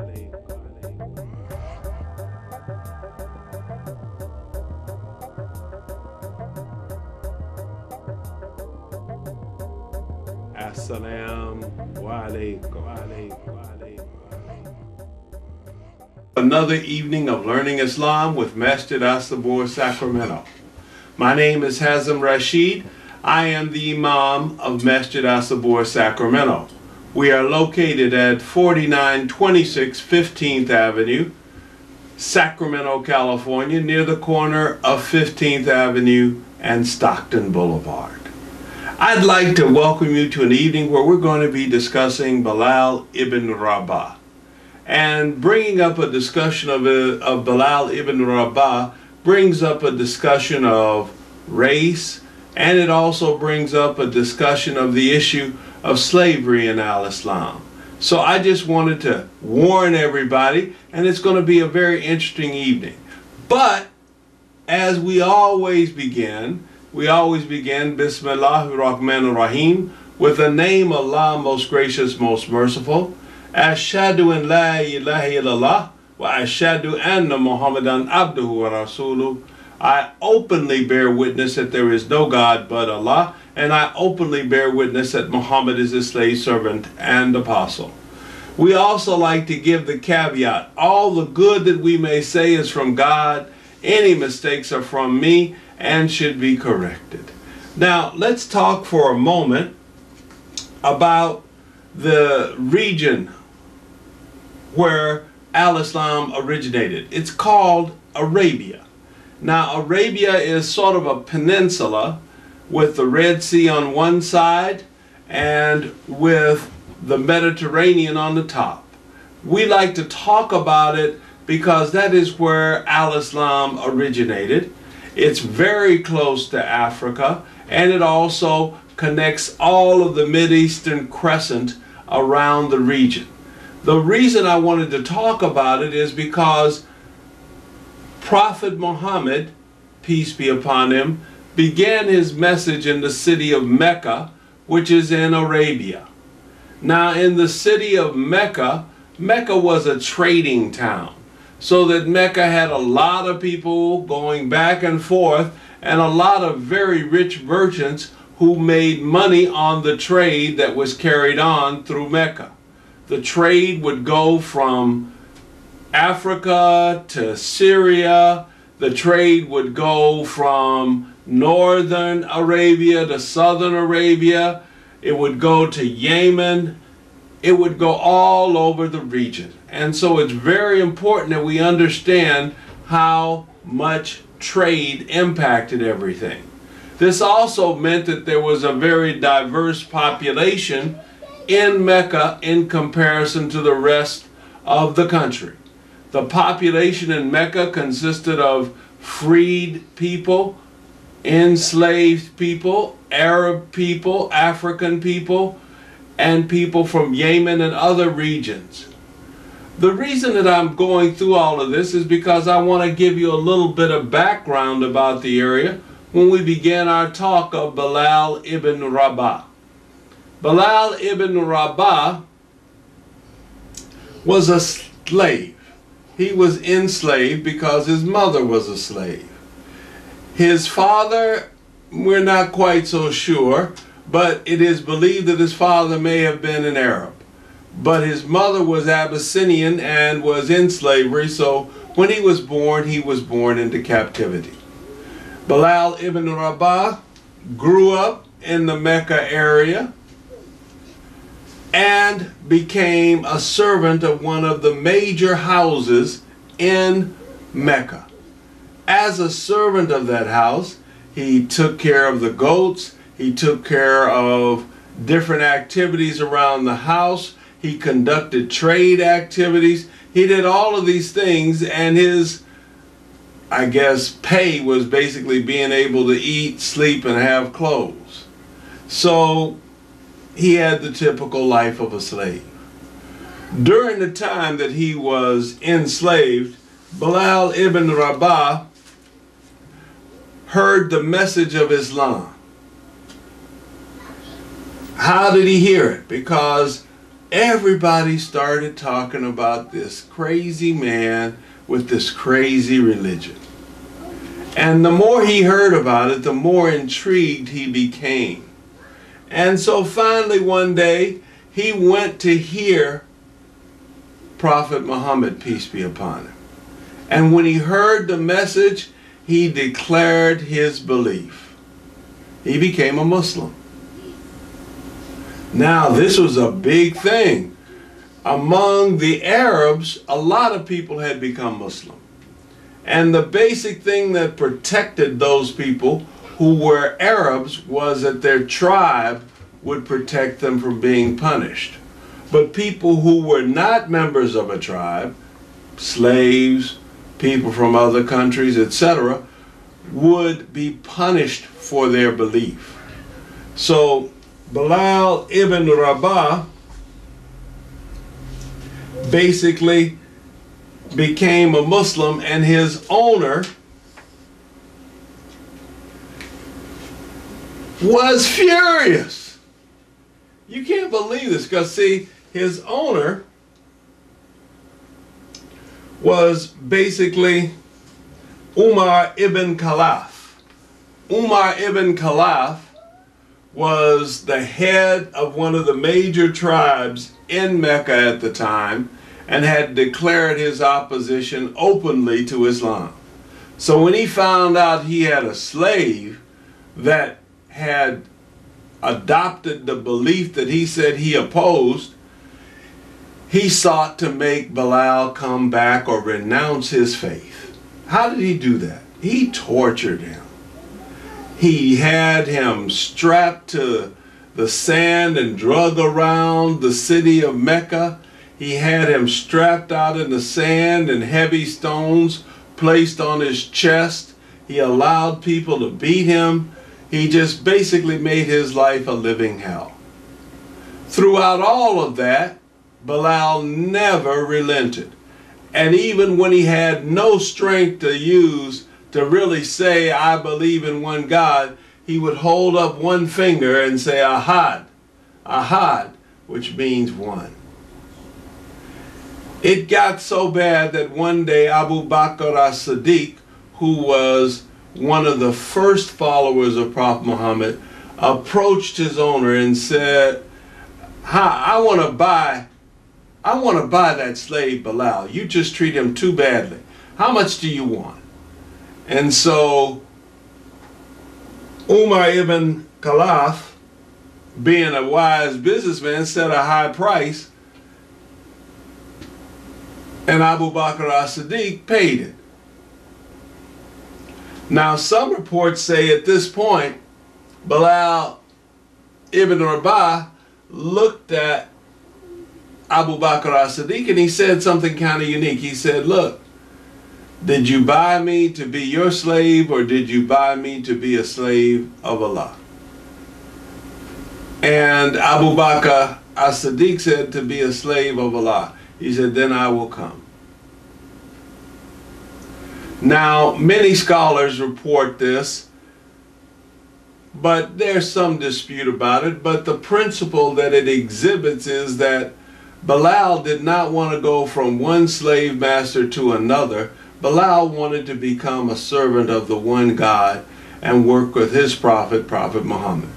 Alaikum. Assalamu alaikum. alaikum, alaikum. Another evening of learning Islam with Masjid As-Sabur Sacramento. My name is Haazim Rashed. I am the Imam of Masjid As-Sabur Sacramento. We are located at 4926 15th Avenue, Sacramento, California, near the corner of 15th Avenue and Stockton Boulevard. I'd like to welcome you to an evening where we're going to be discussing Bilal ibn Rabah. And bringing up a discussion of, uh, of Bilal ibn Rabah brings up a discussion of race, and it also brings up a discussion of the issue of slavery in Al Islam. So I just wanted to warn everybody, and it's going to be a very interesting evening. But as we always begin, we always begin Bismillah ar-Rahman ar-Rahim with the name Allah most gracious, most merciful. Ashadu an la ilaha illallah anna Muhammadan abduhu wa rasuluh. I openly bear witness that there is no God but Allah, and I openly bear witness that Muhammad is his slave servant and apostle. We also like to give the caveat all the good that we may say is from God, any mistakes are from me and should be corrected. Now, let's talk for a moment about the region where Al Islam originated. It's called Arabia. Now, Arabia is sort of a peninsula with the Red Sea on one side and with the Mediterranean on the top. We like to talk about it because that is where Al Islam originated. It's very close to Africa and it also connects all of the Mideastern crescent around the region. The reason I wanted to talk about it is because Prophet Muhammad, peace be upon him, began his message in the city of Mecca, which is in Arabia. Now, in the city of Mecca, Mecca was a trading town, so that Mecca had a lot of people going back and forth and a lot of very rich merchants who made money on the trade that was carried on through Mecca. The trade would go from Africa to Syria. The trade would go from northern Arabia to southern Arabia. It would go to Yemen. It would go all over the region. And so it's very important that we understand how much trade impacted everything. This also meant that there was a very diverse population in Mecca in comparison to the rest of the country. The population in Mecca consisted of freed people, enslaved people, Arab people, African people, and people from Yemen and other regions. The reason that I'm going through all of this is because I want to give you a little bit of background about the area when we began our talk of Bilal ibn Rabah. Bilal ibn Rabah was a slave. He was enslaved because his mother was a slave. His father, we're not quite so sure, but it is believed that his father may have been an Arab. But his mother was Abyssinian and was in slavery, so when he was born, he was born into captivity. Bilal ibn Rabah grew up in the Mecca area and became a servant of one of the major houses in Mecca. As a servant of that house, he took care of the goats, he took care of different activities around the house, he conducted trade activities, he did all of these things, and his I guess pay was basically being able to eat, sleep, and have clothes. So he had the typical life of a slave. During the time that he was enslaved, Bilal ibn Rabah heard the message of Islam. How did he hear it? Because everybody started talking about this crazy man with this crazy religion. And the more he heard about it, the more intrigued he became. And so finally one day, he went to hear Prophet Muhammad, peace be upon him. And when he heard the message, he declared his belief. He became a Muslim. Now, this was a big thing. Among the Arabs, a lot of people had become Muslim. And the basic thing that protected those people who were Arabs was that their tribe would protect them from being punished. But people who were not members of a tribe, slaves, people from other countries, etc., would be punished for their belief. So Bilal ibn Rabah basically became a Muslim and his owner was furious. You can't believe this because see, his owner was basically Umar ibn Khalaf. Umar ibn Khalaf was the head of one of the major tribes in Mecca at the time and had declared his opposition openly to Islam. So when he found out he had a slave that had adopted the belief that he said he opposed, he sought to make Bilal come back or renounce his faith. How did he do that? He tortured him. He had him strapped to the sand and drug around the city of Mecca. He had him strapped out in the sand and heavy stones placed on his chest. He allowed people to beat him. He just basically made his life a living hell. Throughout all of that, Bilal never relented. And even when he had no strength to use to really say, I believe in one God, he would hold up one finger and say, Ahad, Ahad, which means one. It got so bad that one day Abu Bakr as-Siddiq, who was one of the first followers of Prophet Muhammad, approached his owner and said, Hi, I want to buy I want to buy that slave Bilal. You just treat him too badly. How much do you want? And so Umar ibn Khalaf, being a wise businessman, set a high price and Abu Bakr as-Siddiq paid it. Now some reports say at this point Bilal ibn Rabah looked at Abu Bakr as-Siddiq and he said something kind of unique. He said, look, did you buy me to be your slave or did you buy me to be a slave of Allah? And Abu Bakr as-Siddiq said to be a slave of Allah. He said, then I will come. Now, many scholars report this, but there's some dispute about it. But the principle that it exhibits is that Bilal did not want to go from one slave master to another. Bilal wanted to become a servant of the one God and work with his prophet, Prophet Muhammad.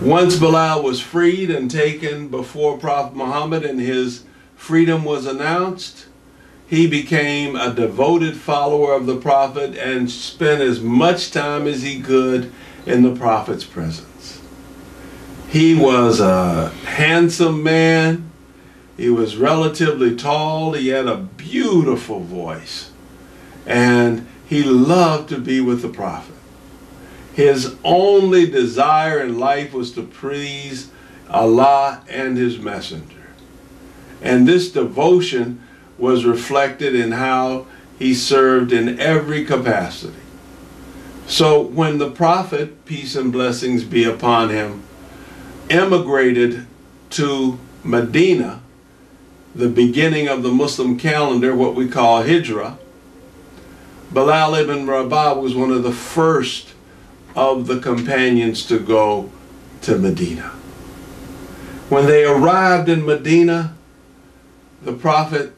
Once Bilal was freed and taken before Prophet Muhammad and his freedom was announced, he became a devoted follower of the Prophet and spent as much time as he could in the Prophet's presence. He was a handsome man. He was relatively tall. He had a beautiful voice. And he loved to be with the prophet. His only desire in life was to please Allah and his messenger. And this devotion was reflected in how he served in every capacity. So when the prophet, peace and blessings be upon him, emigrated to Medina, the beginning of the Muslim calendar, what we call Hijrah, Bilal ibn Rabah was one of the first of the companions to go to Medina. When they arrived in Medina, the Prophet,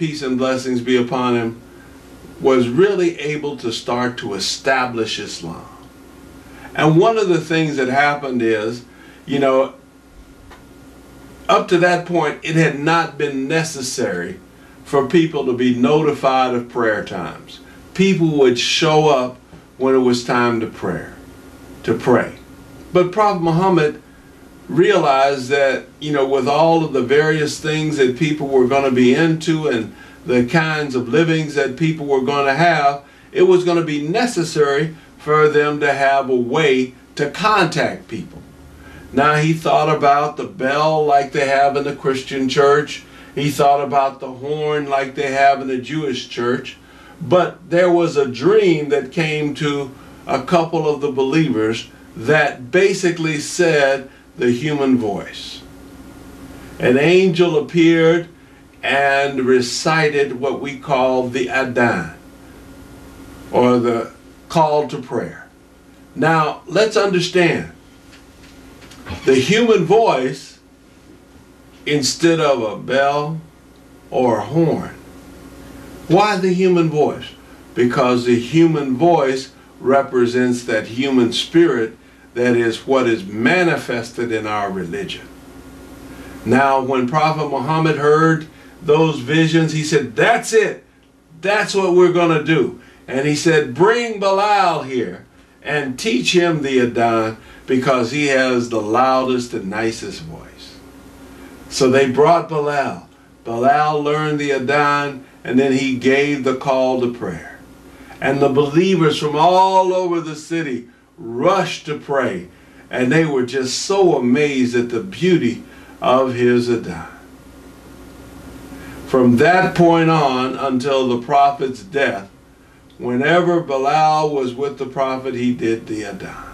peace and blessings be upon him, was really able to start to establish Islam. And one of the things that happened is, you know, up to that point, it had not been necessary for people to be notified of prayer times. People would show up when it was time to prayer, to pray. But Prophet Muhammad realized that, you know, with all of the various things that people were going to be into and the kinds of livings that people were going to have, it was going to be necessary for them to have a way to contact people. Now he thought about the bell like they have in the Christian church. He thought about the horn like they have in the Jewish church. But there was a dream that came to a couple of the believers that basically said the human voice. An angel appeared and recited what we call the Adhan, or the call to prayer. Now, let's understand the human voice instead of a bell or a horn. Why the human voice? Because the human voice represents that human spirit that is what is manifested in our religion. Now, when Prophet Muhammad heard those visions, he said, That's it. That's what we're going to do. And he said, Bring Bilal here and teach him the Adhan because he has the loudest and nicest voice. So they brought Bilal. Bilal learned the Adhan and then he gave the call to prayer. And the believers from all over the city rushed to pray. And they were just so amazed at the beauty of his Adhan. From that point on until the prophet's death, whenever Bilal was with the prophet, he did the Adhan.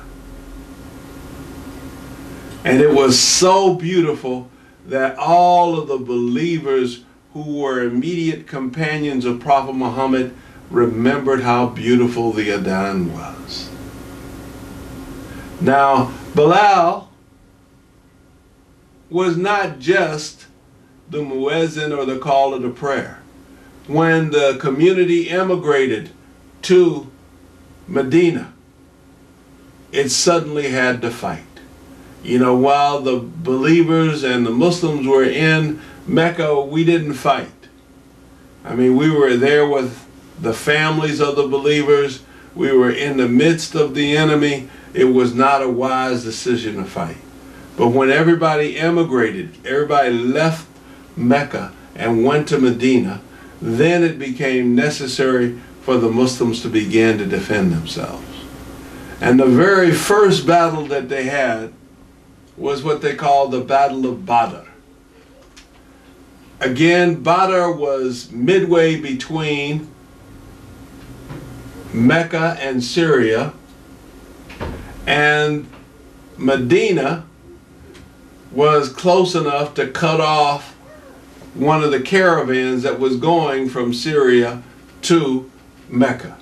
And it was so beautiful that all of the believers who were immediate companions of Prophet Muhammad remembered how beautiful the Adhan was. Now, Bilal was not just the muezzin or the caller to the prayer. When the community immigrated to Medina, it suddenly had to fight. You know, while the believers and the Muslims were in Mecca, we didn't fight. I mean, we were there with the families of the believers. We were in the midst of the enemy. It was not a wise decision to fight. But when everybody emigrated, everybody left Mecca and went to Medina, then it became necessary for the Muslims to begin to defend themselves. And the very first battle that they had was what they called the Battle of Badr. Again, Badr was midway between Mecca and Syria, and Medina was close enough to cut off one of the caravans that was going from Syria to Mecca.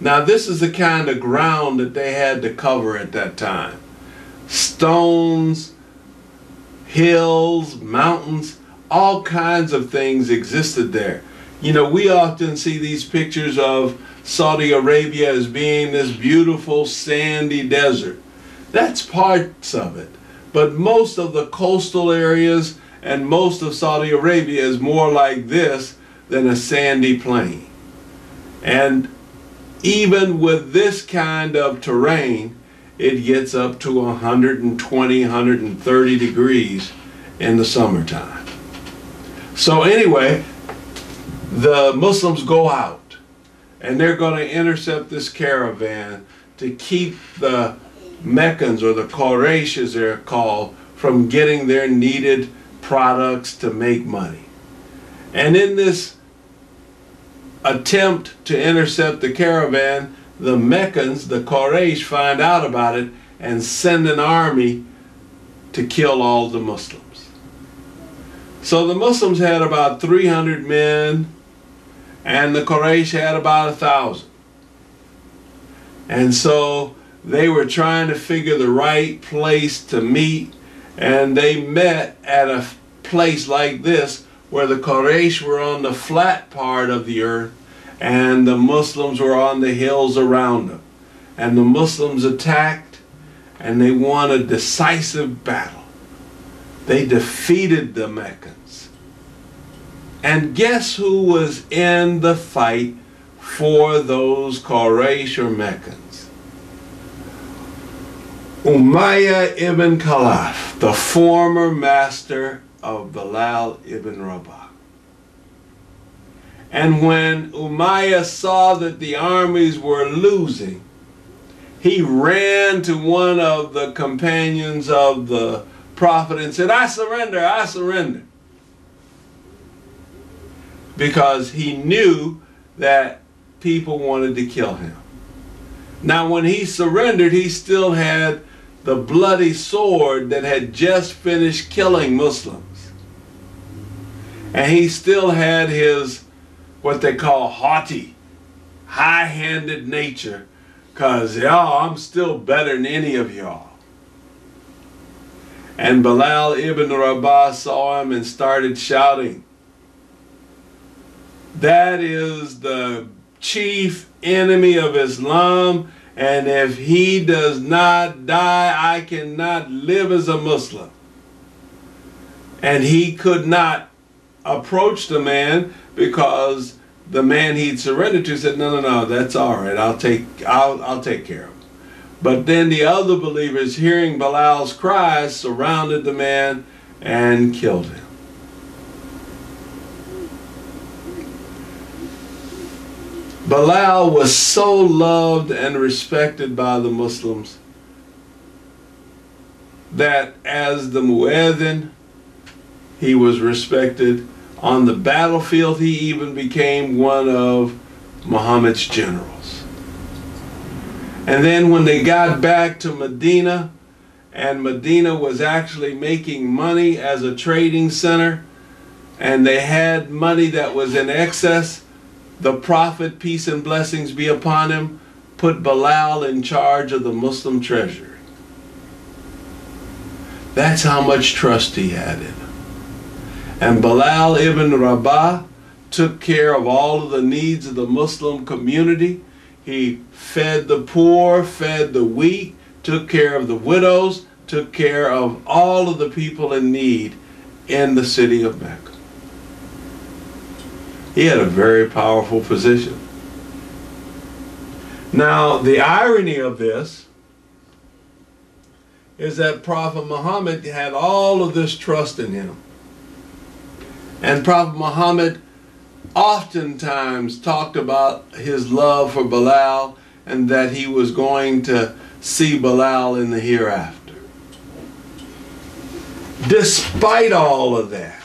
Now, this is the kind of ground that they had to cover at that time stones, hills, mountains, all kinds of things existed there. You know, we often see these pictures of Saudi Arabia as being this beautiful sandy desert. That's parts of it. But most of the coastal areas and most of Saudi Arabia is more like this than a sandy plain. And even with this kind of terrain, it gets up to 120, 130 degrees in the summertime. So anyway, the Muslims go out and they're going to intercept this caravan to keep the Meccans or the Quraysh as they're called from getting their needed products to make money. And in this attempt to intercept the caravan, the Meccans, the Quraysh, find out about it and send an army to kill all the Muslims. So the Muslims had about 300 men and the Quraysh had about a thousand. And so they were trying to figure the right place to meet, and they met at a place like this where the Quraysh were on the flat part of the earth and the Muslims were on the hills around them. And the Muslims attacked and they won a decisive battle. They defeated the Meccans. And guess who was in the fight for those Quraysh or Meccans? Umayyah ibn Khalaf, the former master of Bilal ibn Rabah. And when Umayyah saw that the armies were losing, he ran to one of the companions of the prophet and said, I surrender, I surrender. Because he knew that people wanted to kill him. Now, when he surrendered, he still had the bloody sword that had just finished killing Muslims. And he still had his, what they call haughty, high handed nature, because y'all, I'm still better than any of y'all. And Bilal ibn Rabah saw him and started shouting, That is the chief enemy of Islam and if he does not die, I cannot live as a Muslim. And he could not approach the man because the man he'd surrendered to said, "No, no, no, that's all right. I'll take, I'll, I'll take care of him." But then the other believers, hearing Bilal's cries, surrounded the man and killed him. Bilal was so loved and respected by the Muslims that as the muezzin, he was respected. On the battlefield, he even became one of Muhammad's generals. And then when they got back to Medina, and Medina was actually making money as a trading center, and they had money that was in excess, the Prophet, peace and blessings be upon him, put Bilal in charge of the Muslim treasury. That's how much trust he had in him. And Bilal ibn Rabah took care of all of the needs of the Muslim community. He fed the poor, fed the weak, took care of the widows, took care of all of the people in need in the city of Mecca. He had a very powerful position. Now, the irony of this is that Prophet Muhammad had all of this trust in him. And Prophet Muhammad oftentimes talked about his love for Bilal and that he was going to see Bilal in the hereafter. Despite all of that,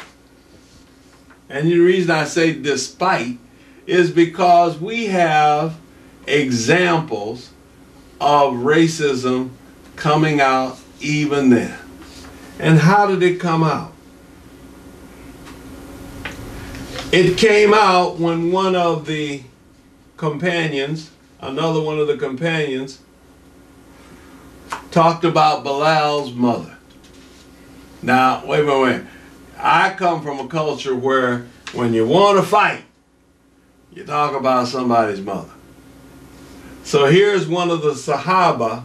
and the reason I say despite is because we have examples of racism coming out even then. And how did it come out? It came out when one of the companions, another one of the companions, talked about Bilal's mother. Now, wait a minute, wait. I come from a culture where when you want to fight, you talk about somebody's mother. So here's one of the Sahaba,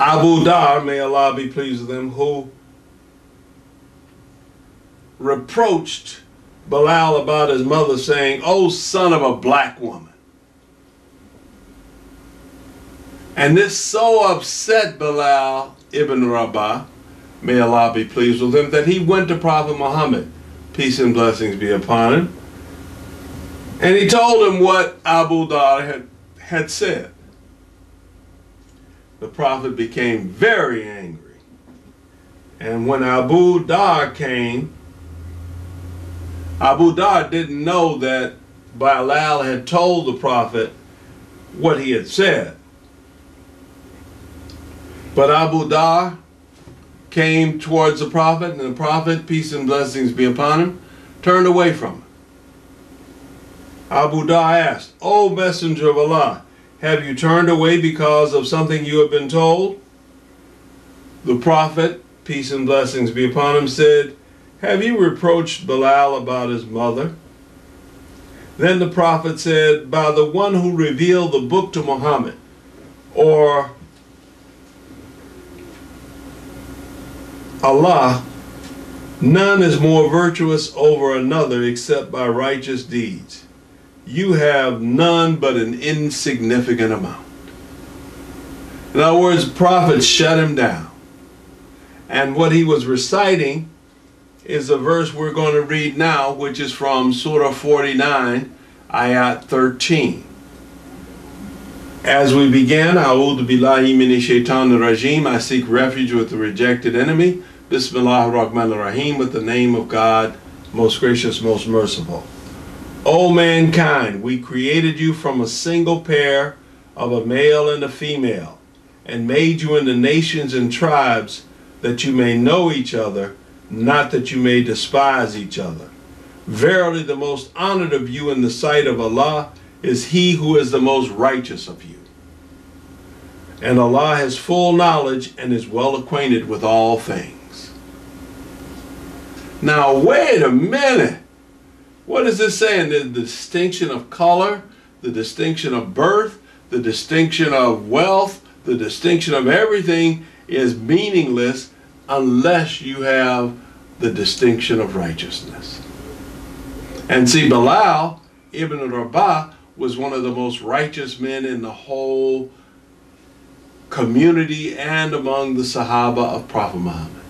Abu Dhar, may Allah be pleased with him, who reproached Bilal about his mother saying, Oh son of a black woman. And this so upset Bilal ibn Rabah, may Allah be pleased with him, that he went to Prophet Muhammad, peace and blessings be upon him, and he told him what Abu Dhar had, had said. The Prophet became very angry. And when Abu Dhar came, Abu Dhar didn't know that Bilal had told the Prophet what he had said. But Abu Dhar came towards the Prophet, and the Prophet, peace and blessings be upon him, turned away from him. Abu Dhar asked, O Messenger of Allah, have you turned away because of something you have been told? The Prophet, peace and blessings be upon him, said, Have you reproached Bilal about his mother? Then the Prophet said, By the one who revealed the book to Muhammad, or Allah, none is more virtuous over another except by righteous deeds. You have none but an insignificant amount. In other words, the prophet shut him down. And what he was reciting is a verse we're going to read now, which is from Surah 49, Ayat 13. As we begin, A'udhu Billahi Minash Shaitanir Rajim, I seek refuge with the rejected enemy. Bismillah ar-Rahman ar-Rahim, with the name of God, most gracious, most merciful. O mankind, we created you from a single pair of a male and a female, and made you into nations and tribes that you may know each other, not that you may despise each other. Verily, the most honored of you in the sight of Allah is he who is the most righteous of you. And Allah has full knowledge and is well acquainted with all things. Now, wait a minute. What is this saying? The distinction of color, the distinction of birth, the distinction of wealth, the distinction of everything is meaningless unless you have the distinction of righteousness. And see, Bilal ibn Rabah was one of the most righteous men in the whole community and among the Sahaba of Prophet Muhammad.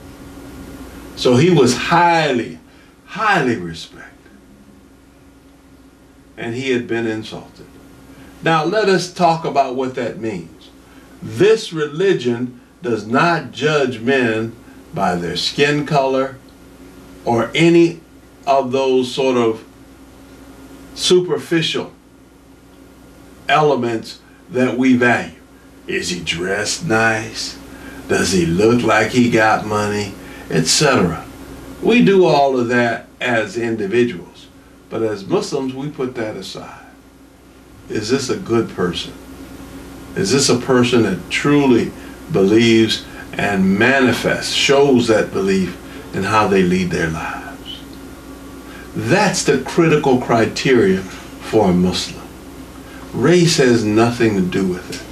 So he was highly, highly respected. And he had been insulted. Now let us talk about what that means. This religion does not judge men by their skin color or any of those sort of superficial elements that we value. Is he dressed nice? Does he look like he got money? Etc. We do all of that as individuals, but as Muslims, we put that aside. Is this a good person? Is this a person that truly believes and manifests, shows that belief in how they lead their lives? That's the critical criteria for a Muslim. Race has nothing to do with it.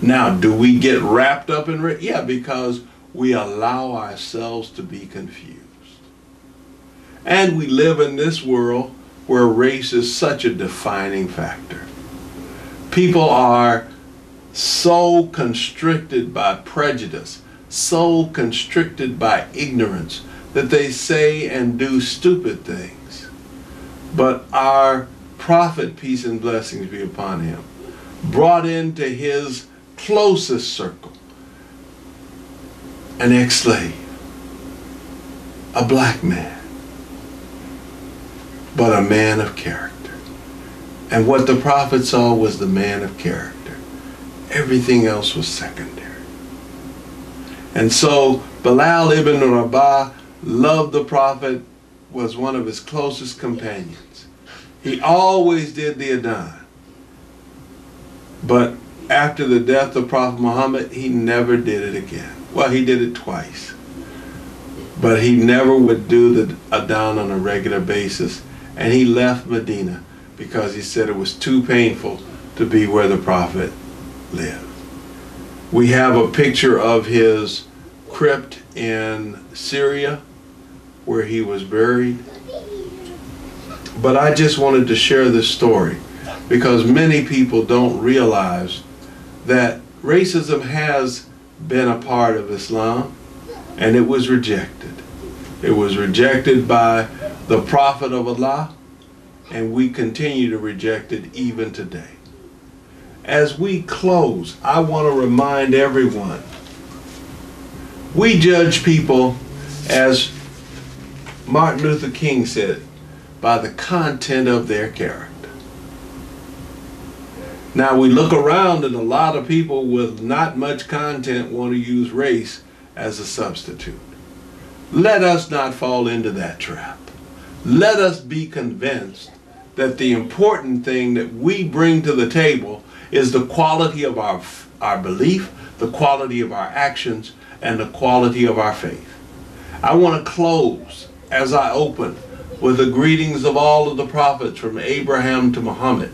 Now, do we get wrapped up in race? Yeah, because we allow ourselves to be confused. And we live in this world where race is such a defining factor. People are so constricted by prejudice, so constricted by ignorance, that they say and do stupid things. But our prophet, peace and blessings be upon him, brought into his closest circle an ex-slave, a black man, but a man of character. And what the prophet saw was the man of character. Everything else was secondary. And so Bilal ibn Rabah loved the prophet, was one of his closest companions. He always did the Adhan. But after the death of Prophet Muhammad, he never did it again. Well, he did it twice. But he never would do the Adhan on a regular basis. And he left Medina because he said it was too painful to be where the Prophet lived. We have a picture of his crypt in Syria where he was buried. But I just wanted to share this story because many people don't realize that racism has been a part of Islam and it was rejected. It was rejected by the Prophet of Allah and we continue to reject it even today. As we close, I want to remind everyone we judge people as Martin Luther King said, by the content of their character. Now we look around and a lot of people with not much content want to use race as a substitute. Let us not fall into that trap. let us be convinced that the important thing that we bring to the table is the quality of our, our belief, the quality of our actions, and the quality of our faith. I want to close as I open with the greetings of all of the prophets from Abraham to Muhammad.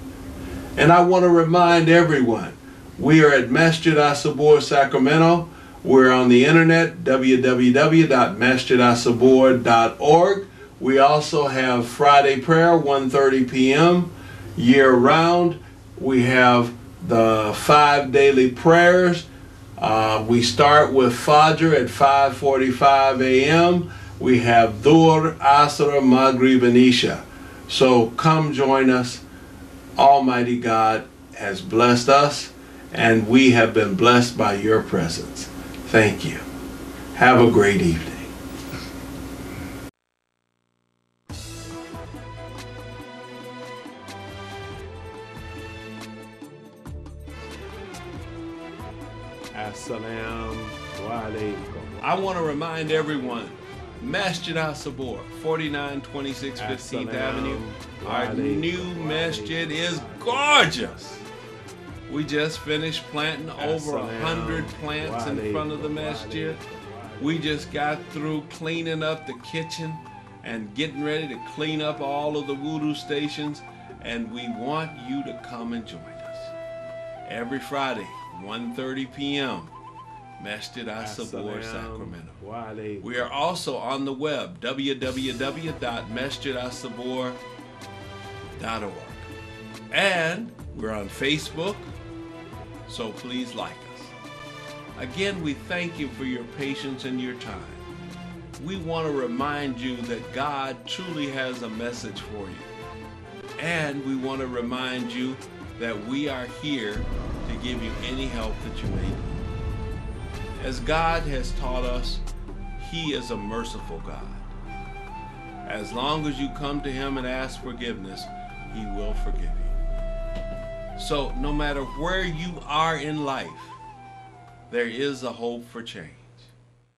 And I want to remind everyone we are at Masjid As-Sabur Sacramento. We're on the internet, www.masjidasabur.org. We also have Friday prayer, 1.30 p.m. year round. We have the five daily prayers. Uh, we start with Fajr at 5.45 a.m. We have Dhuhr, Asr, Maghrib, and Isha. So come join us. Almighty God has blessed us, and we have been blessed by your presence. Thank you. Have a great evening. I want to remind everyone Masjid As-Sabur, 4926 15th Avenue. Our new masjid is gorgeous. We just finished planting over a hundred plants in front of the masjid. We just got through cleaning up the kitchen and getting ready to clean up all of the wudu stations. And we want you to come and join us every Friday 1.30 p.m. Masjid Sacramento. We are also on the web, www.masjidasabor.org. And we're on Facebook, so please like us. Again, we thank you for your patience and your time. We want to remind you that God truly has a message for you. And we want to remind you that we are here to give you any help that you may need. As God has taught us, He is a merciful God. As long as you come to Him and ask forgiveness, He will forgive you. So, no matter where you are in life, there is a hope for change.